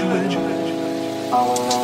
let you in.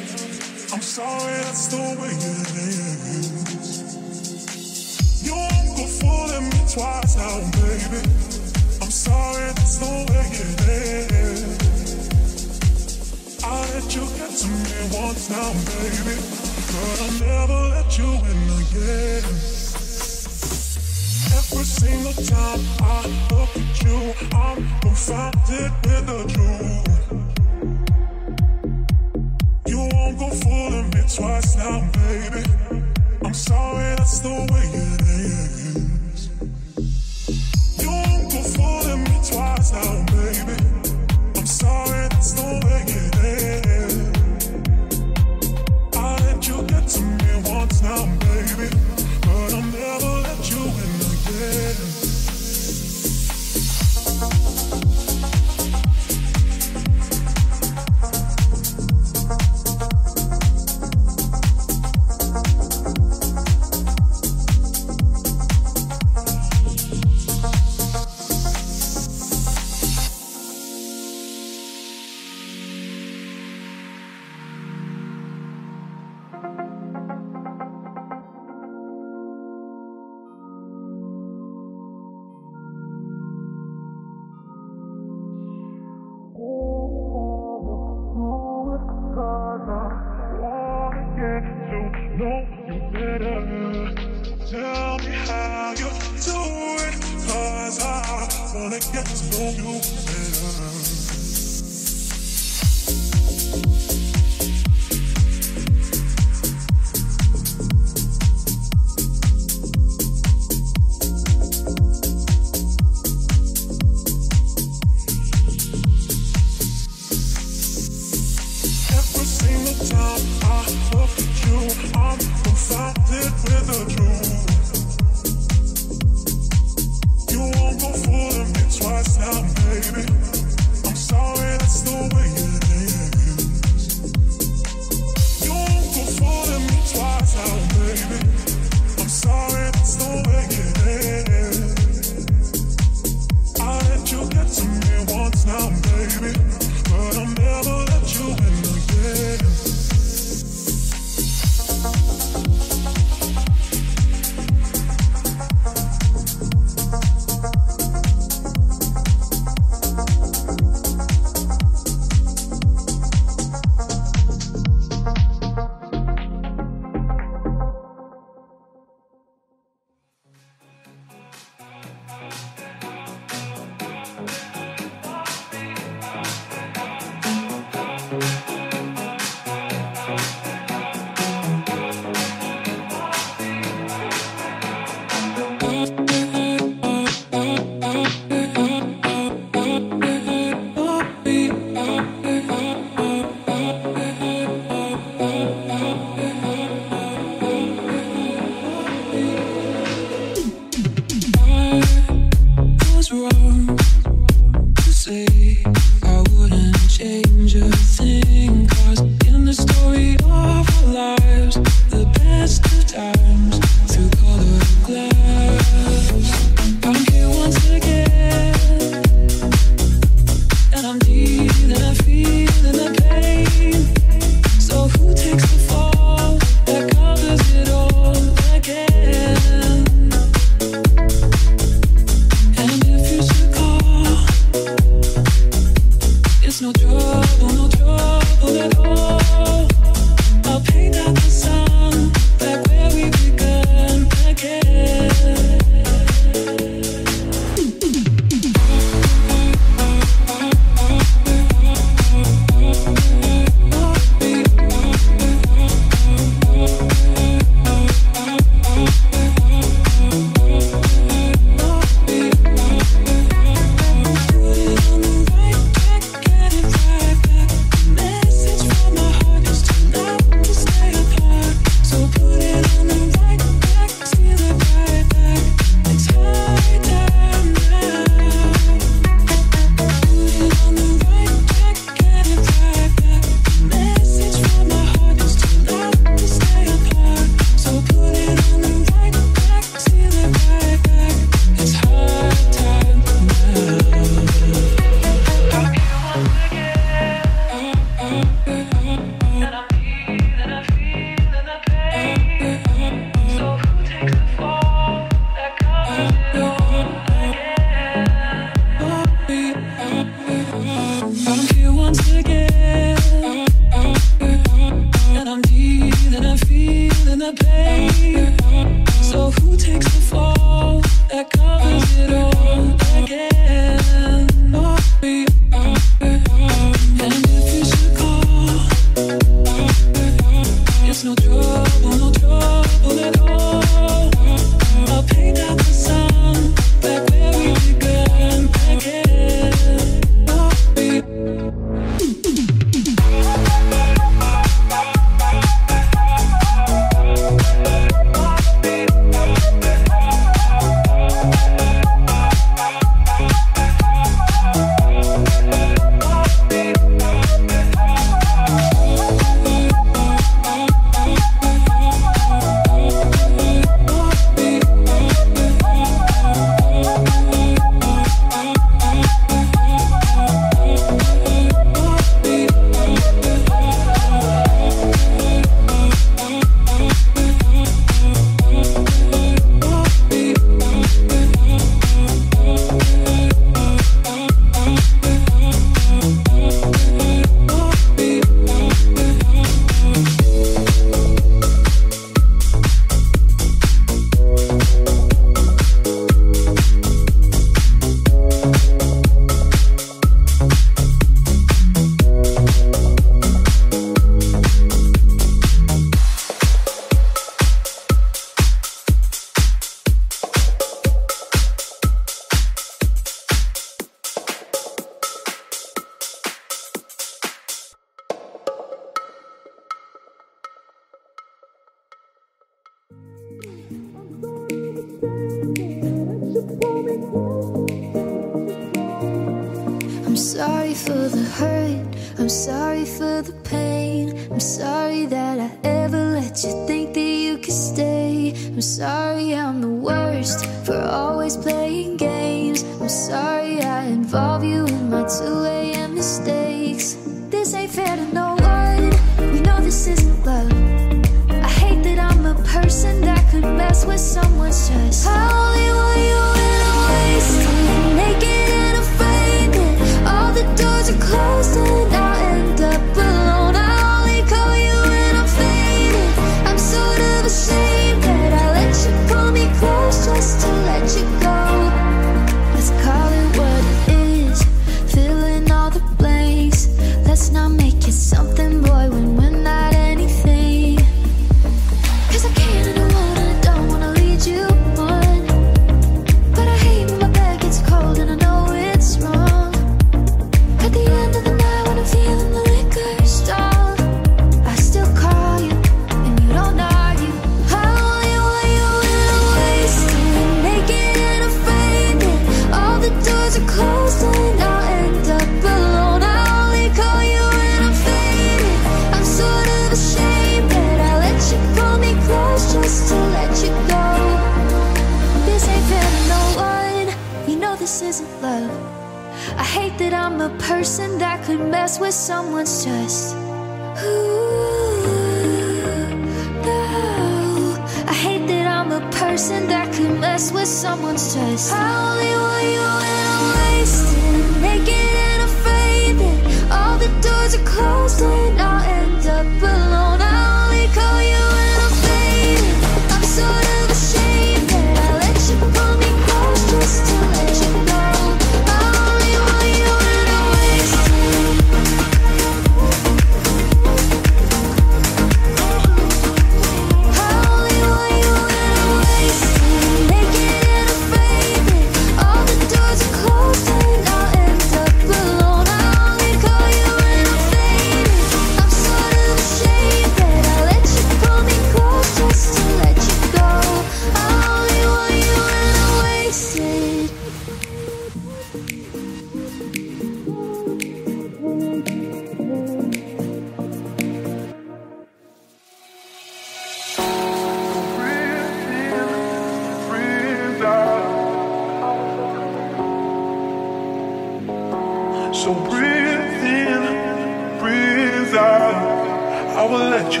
So breathe in, breathe out. I will let you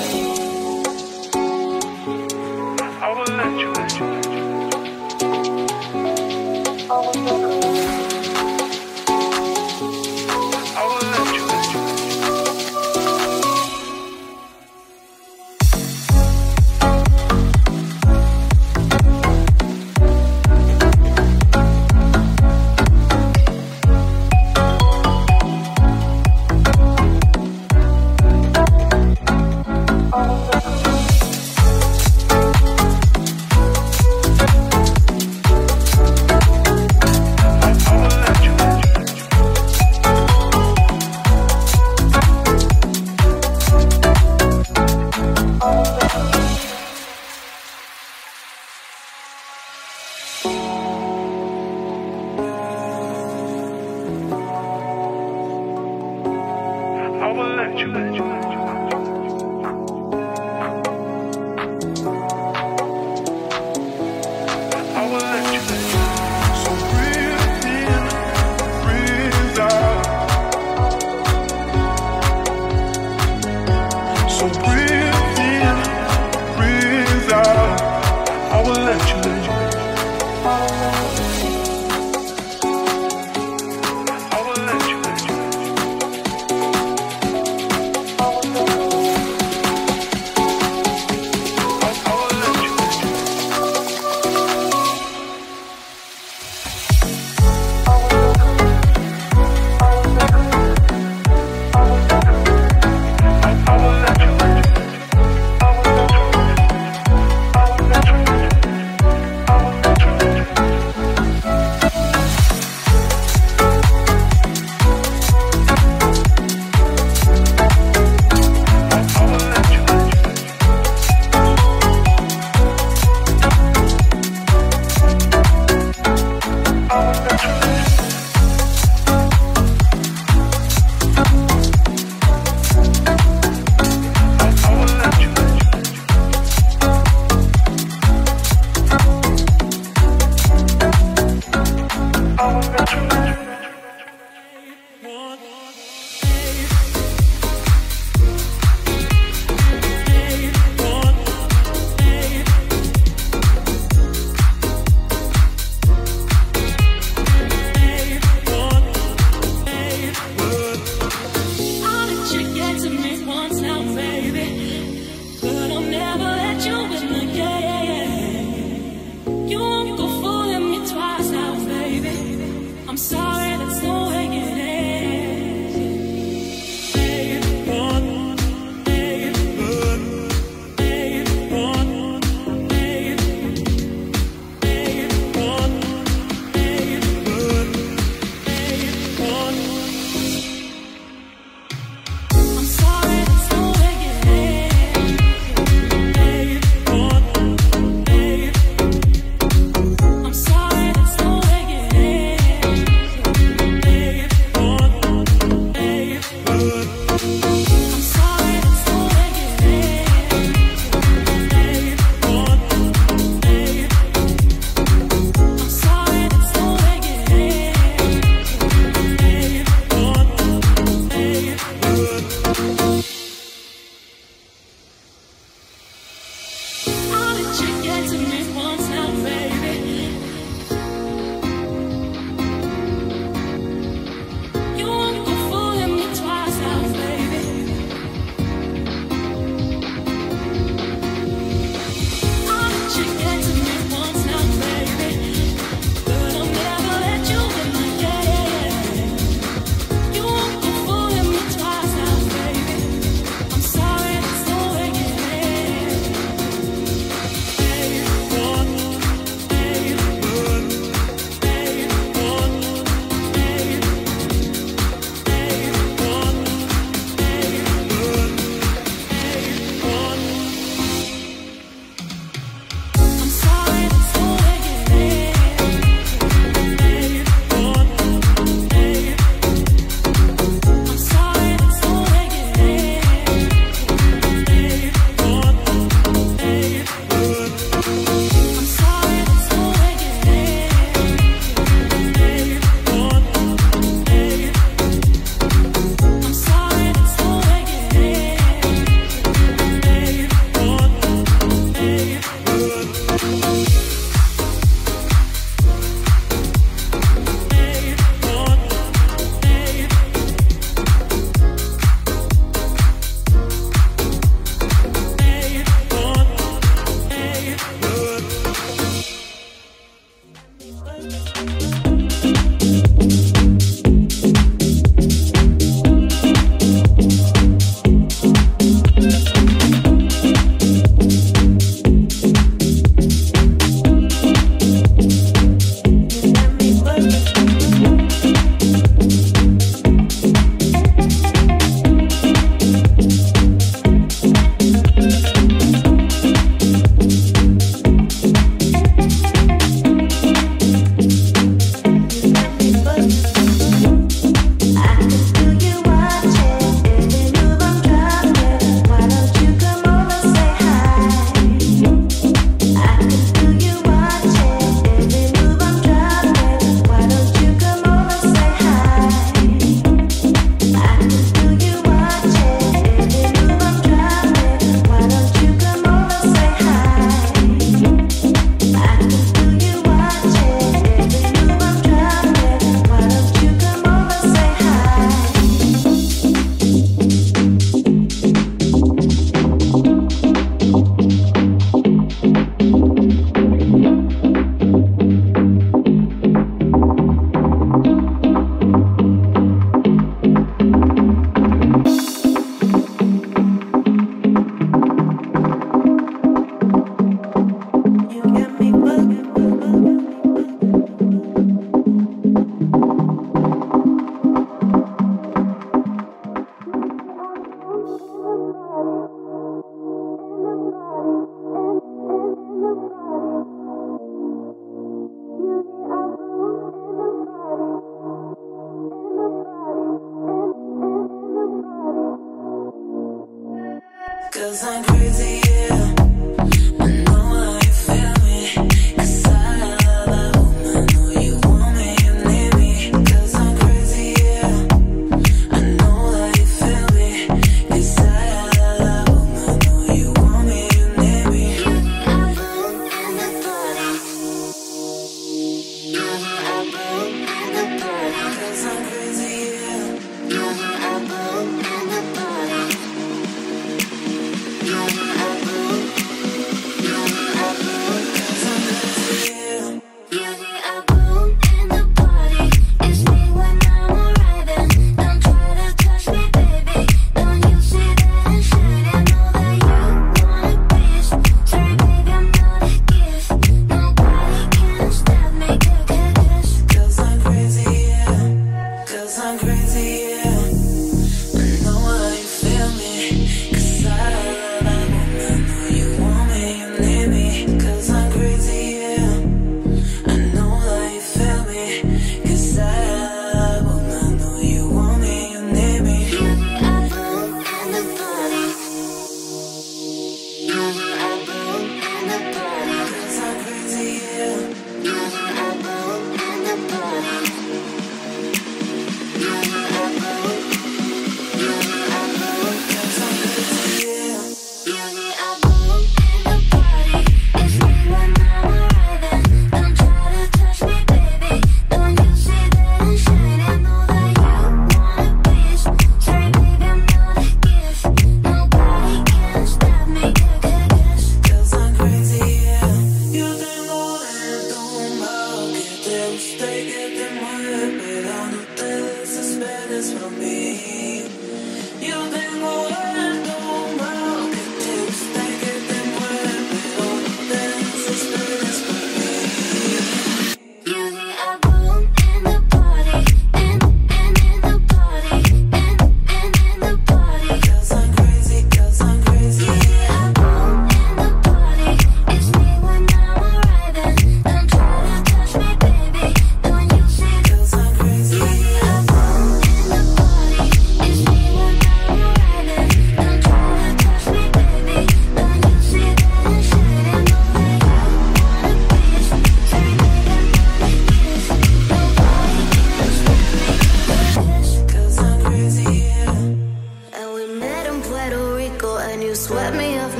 in.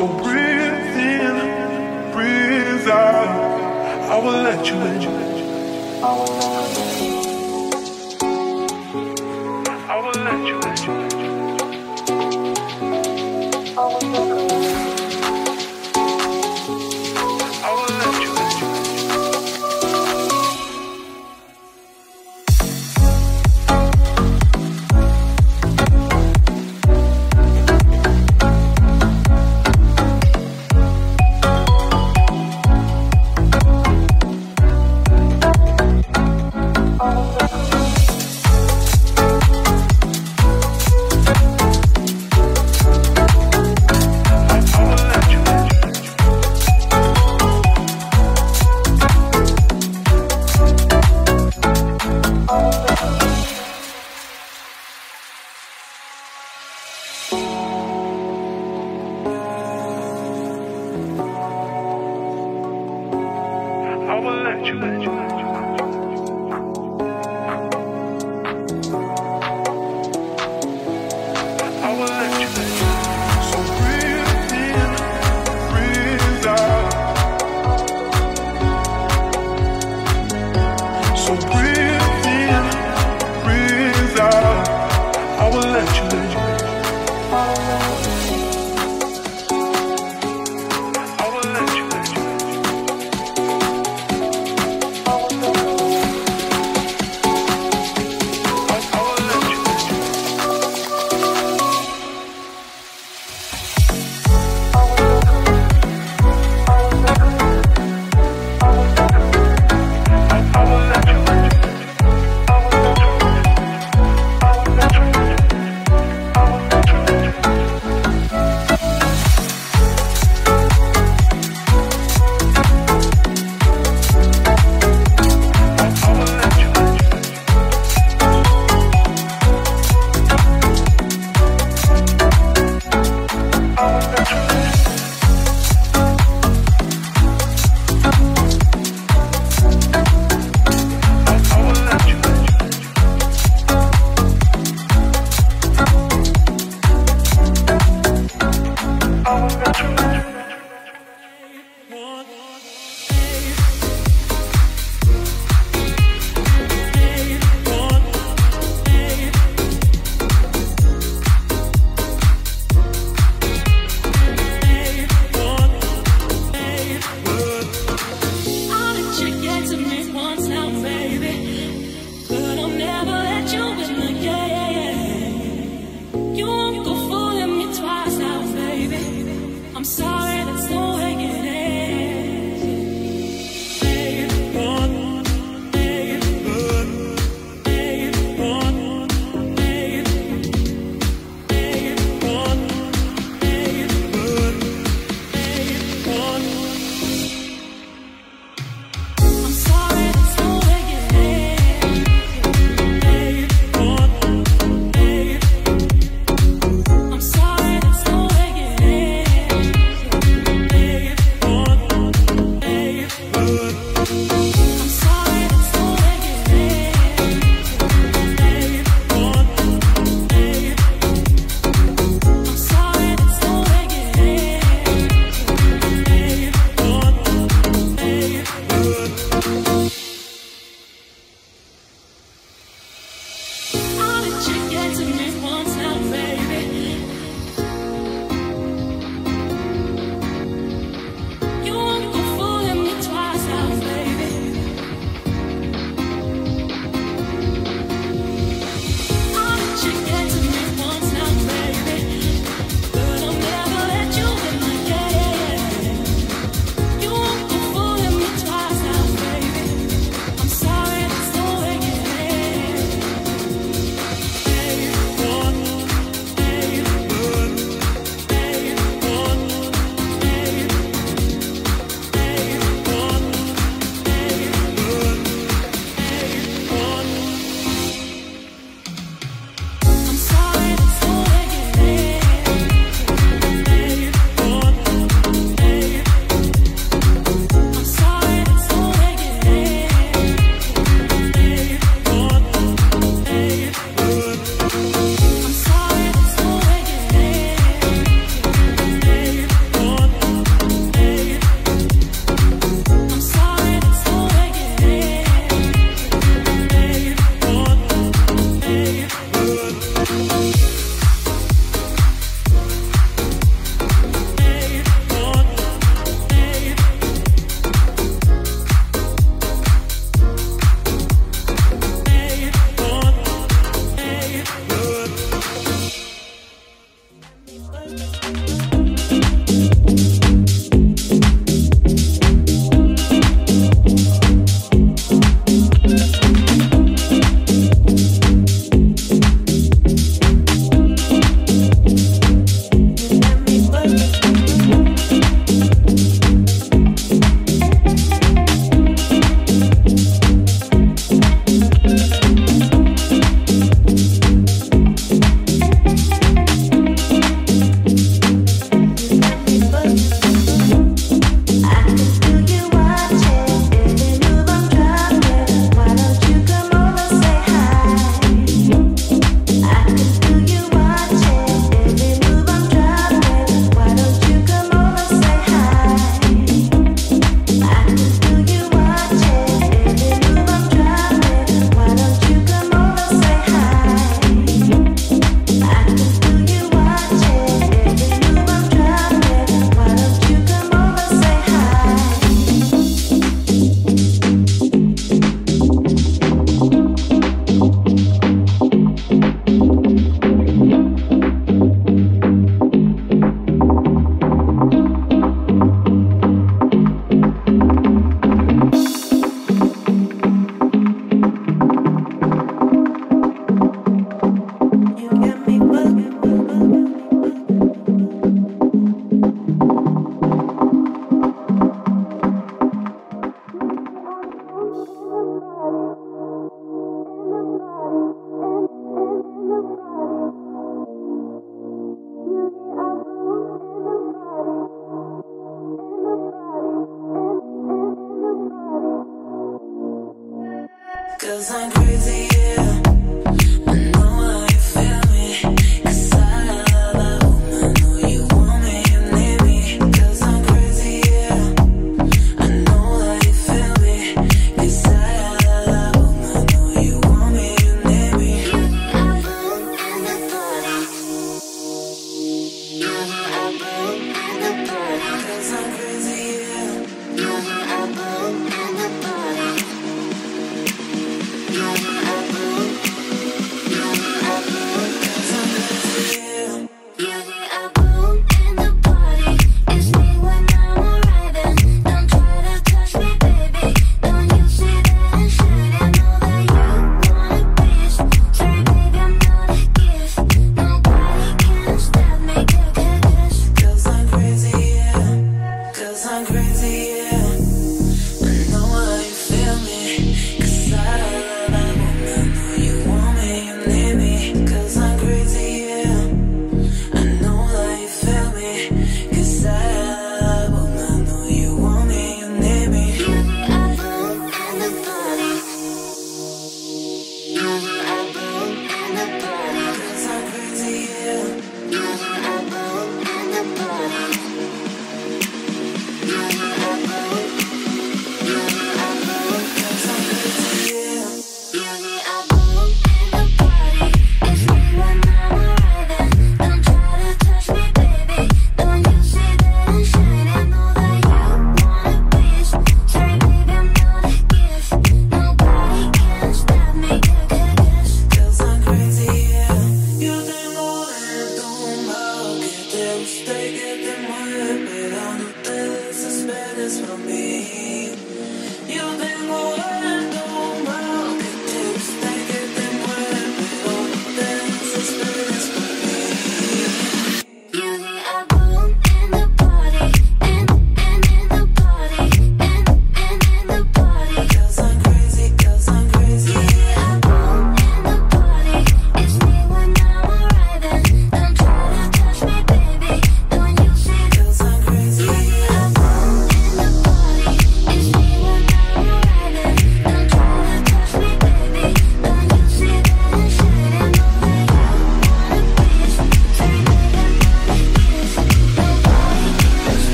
So breathe in, breathe out. I will let you in. I will let you in.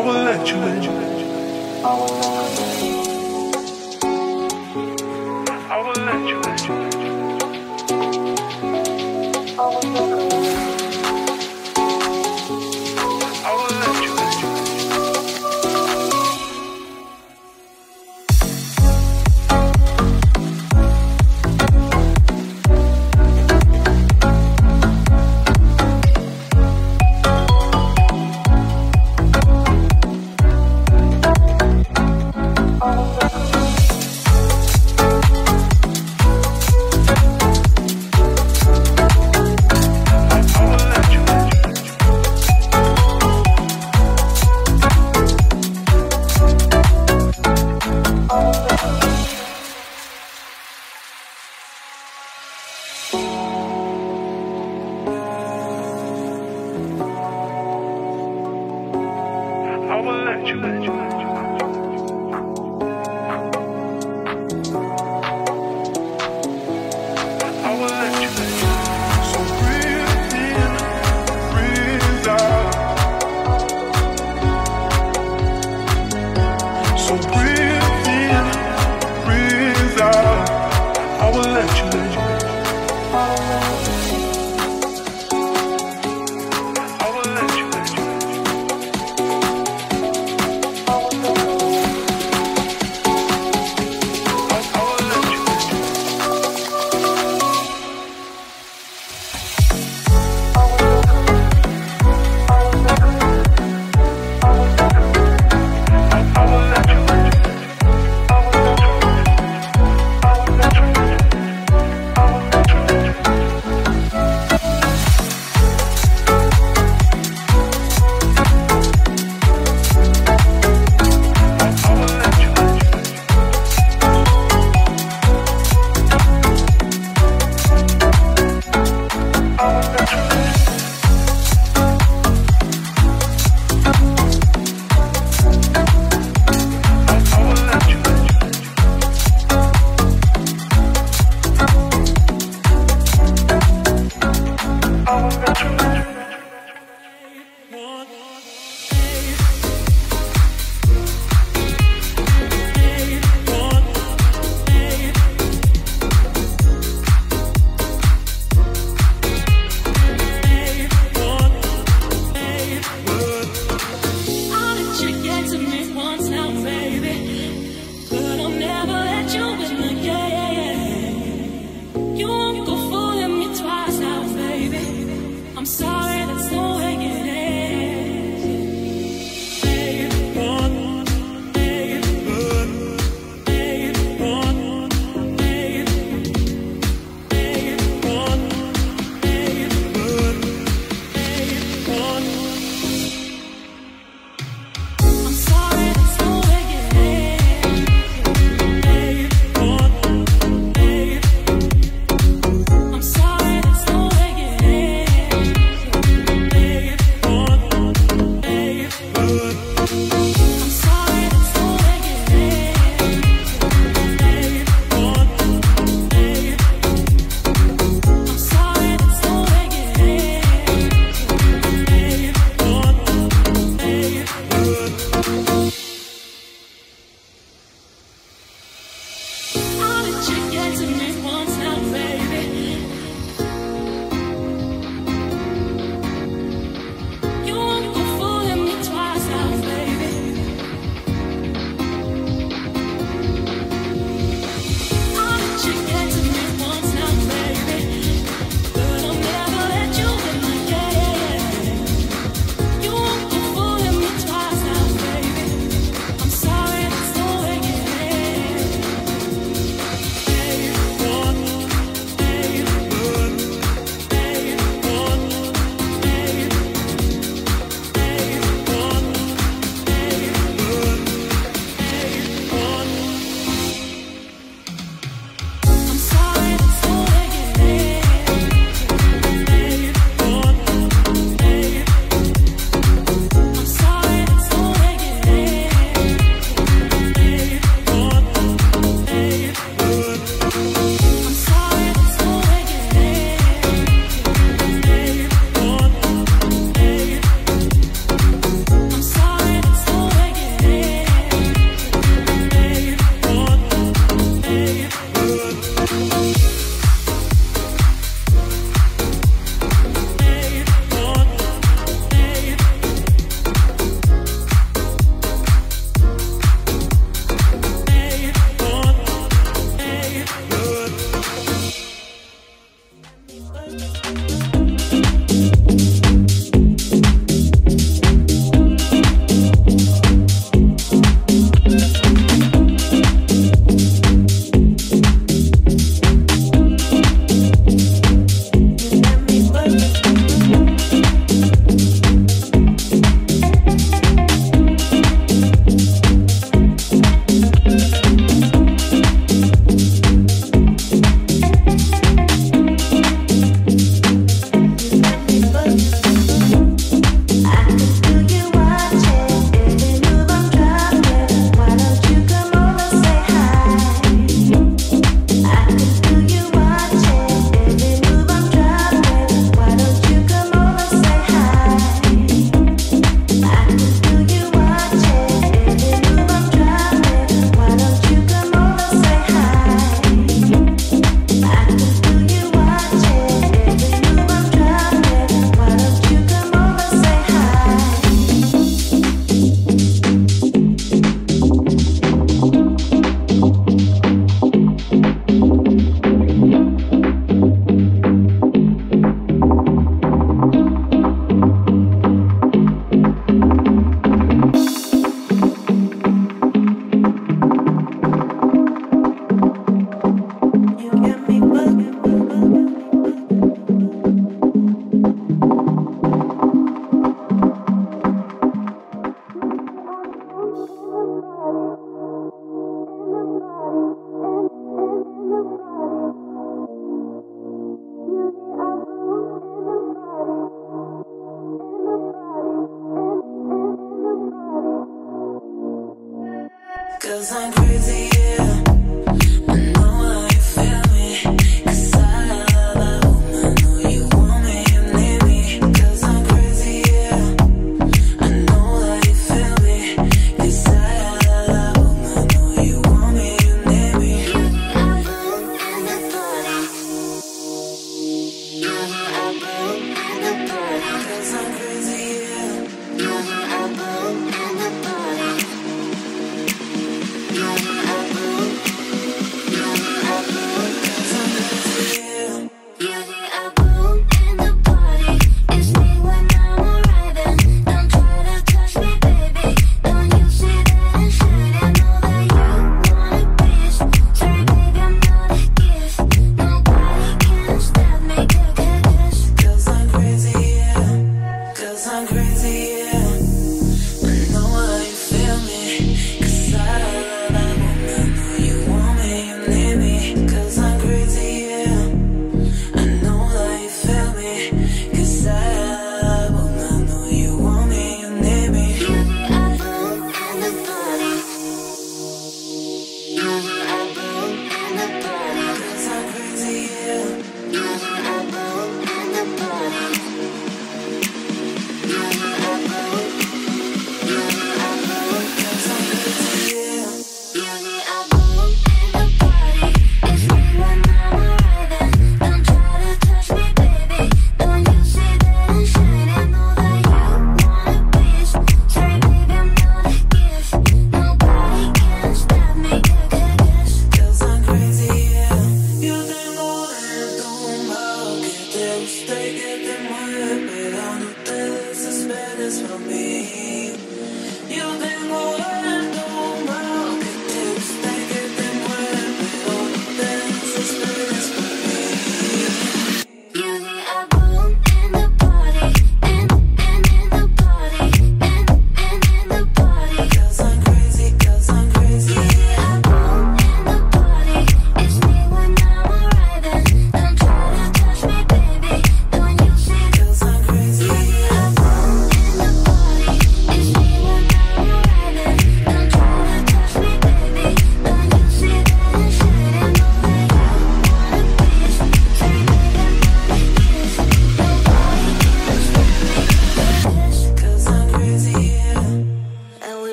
I will let you in.